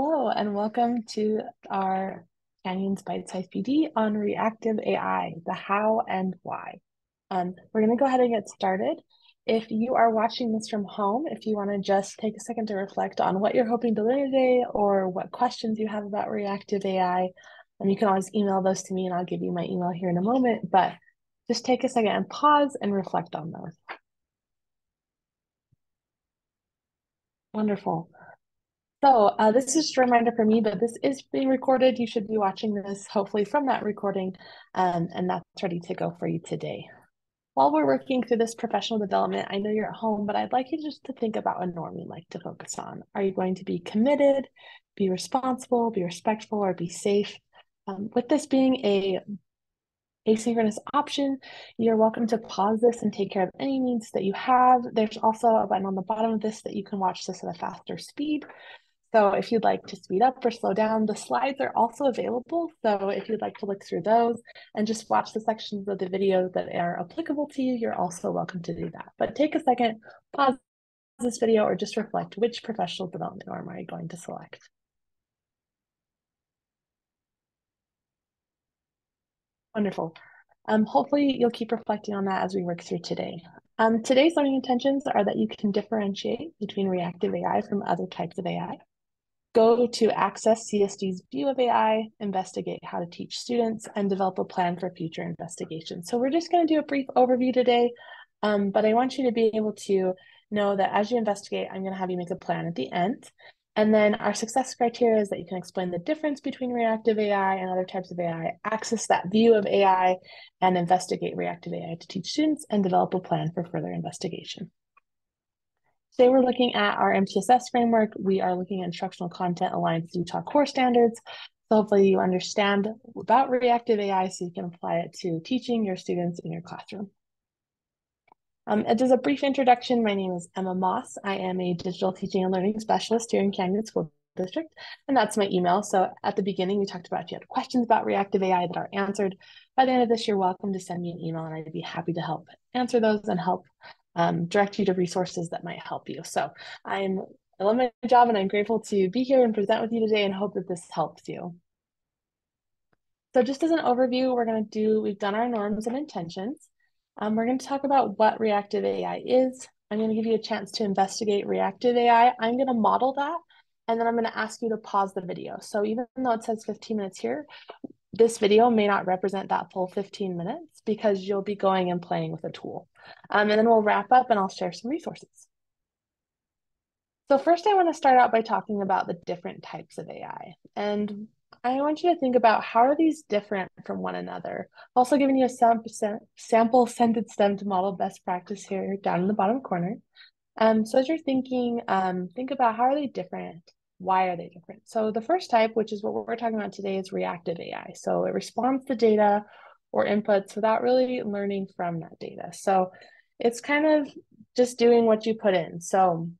Hello, and welcome to our Canyons Bite Size PD on reactive AI, the how and why. Um, we're going to go ahead and get started. If you are watching this from home, if you want to just take a second to reflect on what you're hoping to learn today or what questions you have about reactive AI, and you can always email those to me and I'll give you my email here in a moment, but just take a second and pause and reflect on those. Wonderful. So uh, this is just a reminder for me, but this is being recorded. You should be watching this hopefully from that recording, um, and that's ready to go for you today. While we're working through this professional development, I know you're at home, but I'd like you just to think about a norm you'd like to focus on. Are you going to be committed, be responsible, be respectful, or be safe? Um, with this being a asynchronous option, you're welcome to pause this and take care of any needs that you have. There's also a button on the bottom of this that you can watch this at a faster speed. So if you'd like to speed up or slow down, the slides are also available. So if you'd like to look through those and just watch the sections of the video that are applicable to you, you're also welcome to do that. But take a second, pause this video, or just reflect which professional development norm are you going to select. Wonderful. Um, hopefully you'll keep reflecting on that as we work through today. Um, today's learning intentions are that you can differentiate between reactive AI from other types of AI go to access CSD's view of AI, investigate how to teach students, and develop a plan for future investigation. So we're just going to do a brief overview today, um, but I want you to be able to know that as you investigate, I'm going to have you make a plan at the end. And then our success criteria is that you can explain the difference between reactive AI and other types of AI, access that view of AI, and investigate reactive AI to teach students and develop a plan for further investigation. Today we're looking at our MTSS framework. We are looking at instructional content aligned with Utah core standards. So hopefully you understand about reactive AI so you can apply it to teaching your students in your classroom. Um, as a brief introduction, my name is Emma Moss. I am a digital teaching and learning specialist here in Canyon School District, and that's my email. So at the beginning, we talked about if you had questions about reactive AI that are answered. By the end of this, you're welcome to send me an email, and I'd be happy to help answer those and help um, direct you to resources that might help you. So I'm I love my job and I'm grateful to be here and present with you today and hope that this helps you. So just as an overview, we're going to do, we've done our norms and intentions. Um, we're going to talk about what reactive AI is. I'm going to give you a chance to investigate reactive AI. I'm going to model that and then I'm going to ask you to pause the video. So even though it says 15 minutes here, this video may not represent that full 15 minutes because you'll be going and playing with a tool. Um, and then we'll wrap up and I'll share some resources. So first I want to start out by talking about the different types of AI. And I want you to think about how are these different from one another. Also giving you a sam sample sentence stem to model best practice here down in the bottom corner. Um, so as you're thinking, um, think about how are they different why are they different? So the first type, which is what we're talking about today, is reactive AI. So it responds to data or inputs without really learning from that data. So it's kind of just doing what you put in. So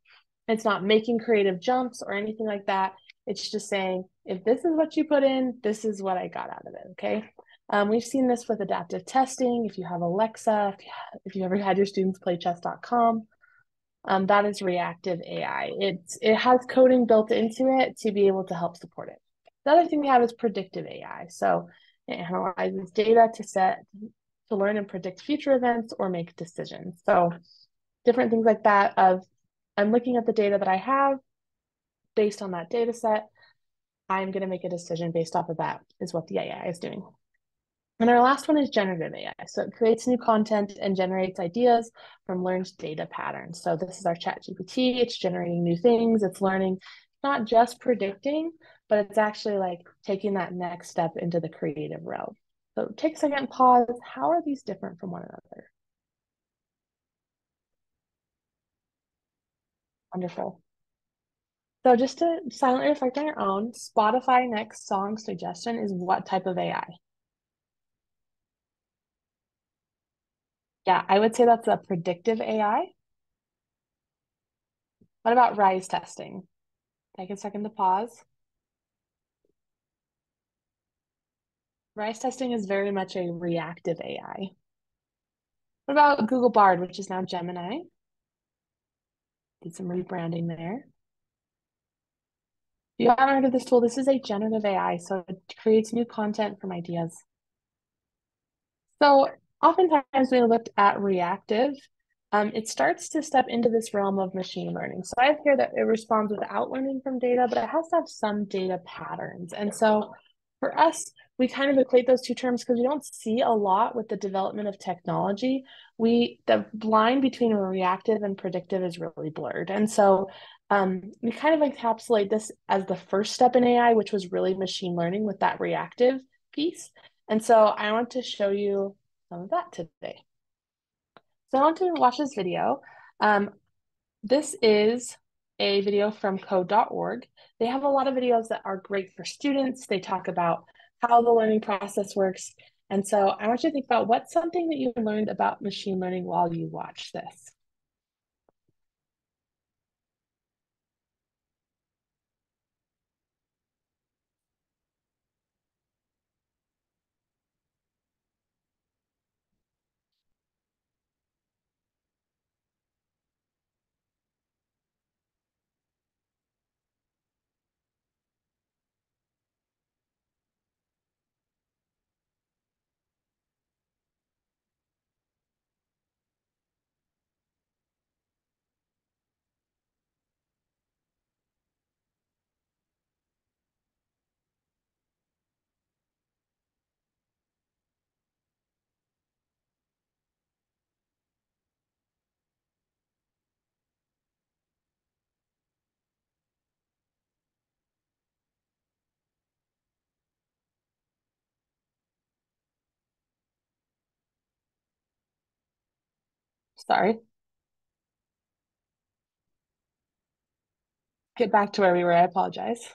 it's not making creative jumps or anything like that. It's just saying, if this is what you put in, this is what I got out of it. Okay. Um, we've seen this with adaptive testing. If you have Alexa, if you, if you ever had your students play chess.com, um, that is reactive AI. It's it has coding built into it to be able to help support it. The other thing we have is predictive AI. So it analyzes data to set to learn and predict future events or make decisions. So different things like that of I'm looking at the data that I have based on that data set. I'm going to make a decision based off of that is what the AI is doing. And our last one is generative AI. So it creates new content and generates ideas from learned data patterns. So this is our ChatGPT. It's generating new things. It's learning, not just predicting, but it's actually like taking that next step into the creative realm. So take a second, pause. How are these different from one another? Wonderful. So just to silently reflect on your own, Spotify next song suggestion is what type of AI? Yeah, I would say that's a predictive AI. What about rise testing? Take a second to pause. Rise testing is very much a reactive AI. What about Google Bard, which is now Gemini? Did some rebranding there. If you haven't heard of this tool, this is a generative AI, so it creates new content from ideas. So oftentimes we looked at reactive, um, it starts to step into this realm of machine learning. So I here that it responds without learning from data, but it has to have some data patterns. And so for us, we kind of equate those two terms because we don't see a lot with the development of technology. We the line between reactive and predictive is really blurred. And so um, we kind of encapsulate this as the first step in AI, which was really machine learning with that reactive piece. And so I want to show you some of that today. So I want to watch this video. Um, this is a video from code.org. They have a lot of videos that are great for students. They talk about how the learning process works. And so I want you to think about what's something that you learned about machine learning while you watch this. Sorry. Get back to where we were. I apologize.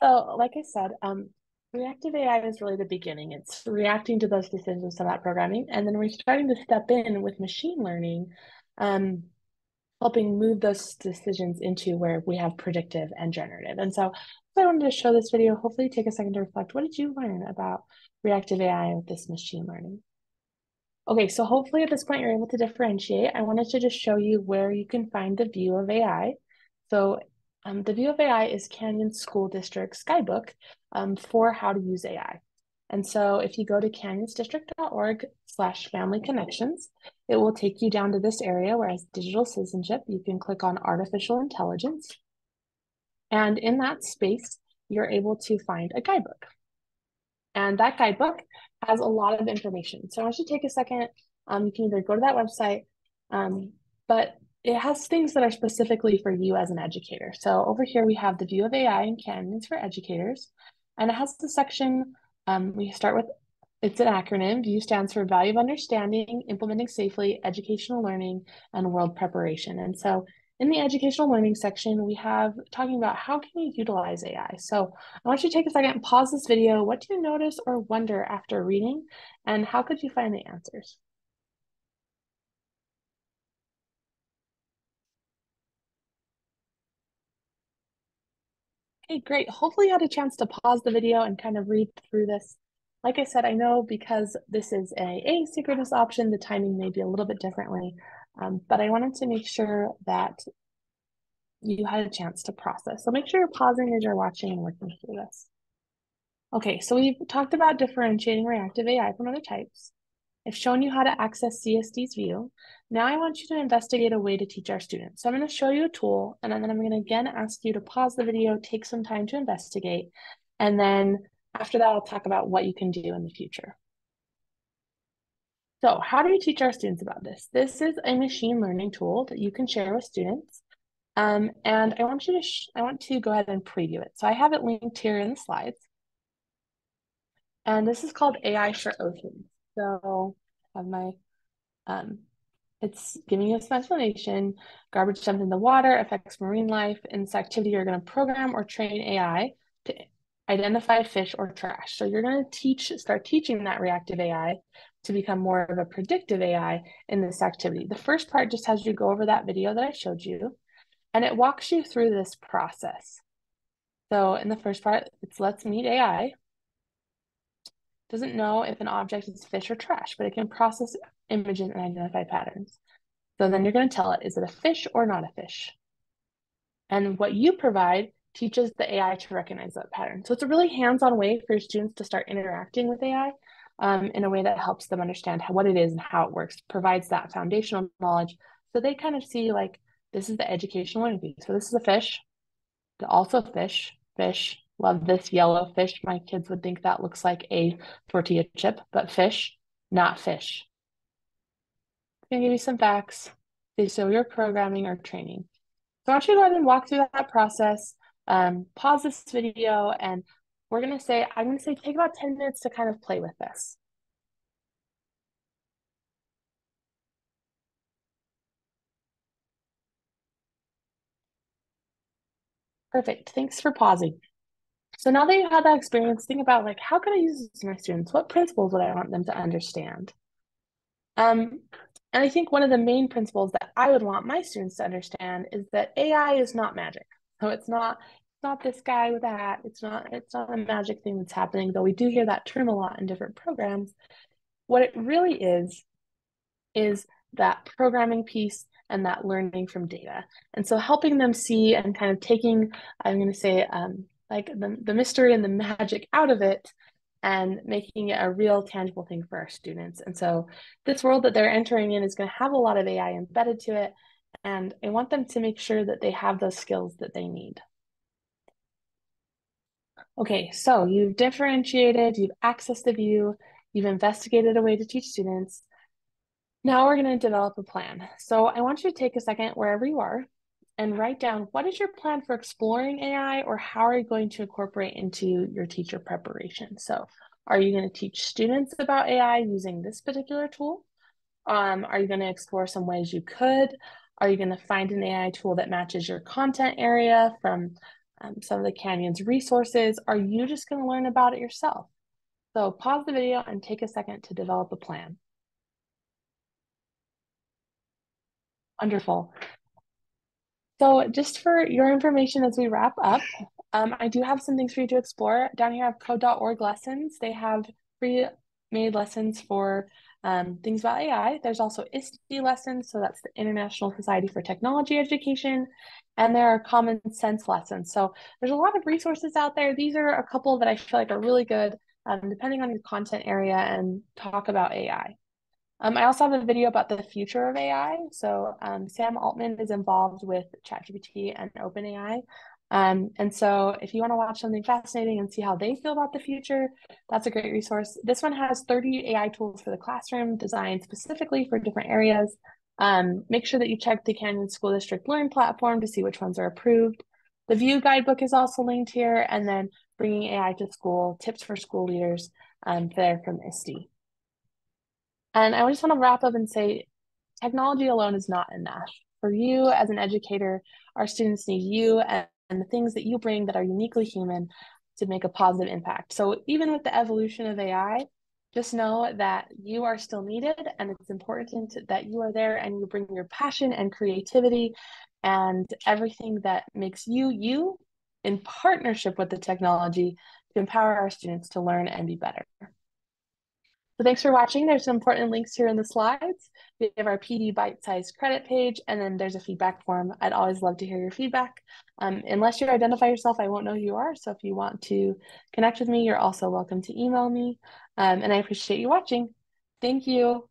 So, like I said, um, reactive AI is really the beginning. It's reacting to those decisions to that programming. And then we're starting to step in with machine learning, um, helping move those decisions into where we have predictive and generative. And so I wanted to show this video, hopefully take a second to reflect. What did you learn about reactive AI with this machine learning? Okay, so hopefully at this point you're able to differentiate. I wanted to just show you where you can find the view of AI. So um, the View of AI is Canyon School District's guidebook um, for how to use AI. And so if you go to canyonsdistrict.org slash family connections, it will take you down to this area where as digital citizenship, you can click on artificial intelligence. And in that space, you're able to find a guidebook. And that guidebook has a lot of information. So I want you to take a second. Um, you can either go to that website, um, but it has things that are specifically for you as an educator. So over here we have the view of AI and canyons for educators, and it has the section, um, we start with It's an acronym. VIEW stands for Value of Understanding, Implementing Safely, Educational Learning, and World Preparation. And so in the educational learning section, we have talking about how can you utilize AI. So I want you to take a second and pause this video. What do you notice or wonder after reading? And how could you find the answers? Okay, great. Hopefully you had a chance to pause the video and kind of read through this. Like I said, I know because this is a asynchronous option, the timing may be a little bit differently, um, but I wanted to make sure that you had a chance to process. So make sure you're pausing as you're watching and working through this. Okay, so we've talked about differentiating reactive AI from other types. I've shown you how to access CSD's view. Now I want you to investigate a way to teach our students. So I'm going to show you a tool, and then I'm going to again ask you to pause the video, take some time to investigate, and then after that, I'll talk about what you can do in the future. So how do we teach our students about this? This is a machine learning tool that you can share with students. Um, and I want you to I want to go ahead and preview it. So I have it linked here in the slides. And this is called AI for Oceans. So I have my, um, it's giving you some explanation. Garbage dumped in the water affects marine life. In this activity, you're going to program or train AI to identify fish or trash. So you're going to teach, start teaching that reactive AI to become more of a predictive AI in this activity. The first part just has you go over that video that I showed you, and it walks you through this process. So in the first part, it's let's meet AI doesn't know if an object is fish or trash, but it can process images and identify patterns. So then you're going to tell it, is it a fish or not a fish? And what you provide teaches the AI to recognize that pattern. So it's a really hands-on way for your students to start interacting with AI um, in a way that helps them understand how, what it is and how it works, provides that foundational knowledge. So they kind of see like, this is the educational piece. So this is a fish, also fish, fish, Love this yellow fish. My kids would think that looks like a tortilla chip, but fish, not fish. I'm gonna give you some facts. So you're programming or training. So I want you to go ahead and walk through that process. Um, pause this video and we're gonna say, I'm gonna say take about 10 minutes to kind of play with this. Perfect, thanks for pausing. So now that you have that experience, think about like, how can I use this with my students? What principles would I want them to understand? Um, and I think one of the main principles that I would want my students to understand is that AI is not magic. So it's not it's not this guy with a hat. It's not it's not a magic thing that's happening, though we do hear that term a lot in different programs. What it really is is that programming piece and that learning from data. And so helping them see and kind of taking, I'm going to say, um, like the, the mystery and the magic out of it and making it a real tangible thing for our students. And so this world that they're entering in is going to have a lot of AI embedded to it. And I want them to make sure that they have those skills that they need. Okay, so you've differentiated, you've accessed the view, you've investigated a way to teach students. Now we're going to develop a plan. So I want you to take a second wherever you are and write down what is your plan for exploring AI or how are you going to incorporate into your teacher preparation? So are you going to teach students about AI using this particular tool? Um, are you going to explore some ways you could? Are you going to find an AI tool that matches your content area from um, some of the Canyon's resources? Are you just going to learn about it yourself? So pause the video and take a second to develop a plan. Wonderful. So just for your information as we wrap up, um, I do have some things for you to explore. Down here I have code.org lessons. They have pre-made lessons for um, things about AI. There's also ISTE lessons, so that's the International Society for Technology Education, and there are common sense lessons. So there's a lot of resources out there. These are a couple that I feel like are really good, um, depending on your content area and talk about AI. Um, I also have a video about the future of AI. So um, Sam Altman is involved with ChatGPT and OpenAI. Um, and so if you want to watch something fascinating and see how they feel about the future, that's a great resource. This one has 30 AI tools for the classroom designed specifically for different areas. Um, make sure that you check the Canyon School District Learn platform to see which ones are approved. The View guidebook is also linked here, and then bringing AI to school, tips for school leaders. um, there from ISTE. And I just want to wrap up and say technology alone is not enough. For you as an educator, our students need you and, and the things that you bring that are uniquely human to make a positive impact. So even with the evolution of AI, just know that you are still needed and it's important that you are there and you bring your passion and creativity and everything that makes you you in partnership with the technology to empower our students to learn and be better. So thanks for watching. There's some important links here in the slides. We have our PD bite-sized credit page, and then there's a feedback form. I'd always love to hear your feedback. Um, unless you identify yourself, I won't know who you are. So if you want to connect with me, you're also welcome to email me. Um, and I appreciate you watching. Thank you.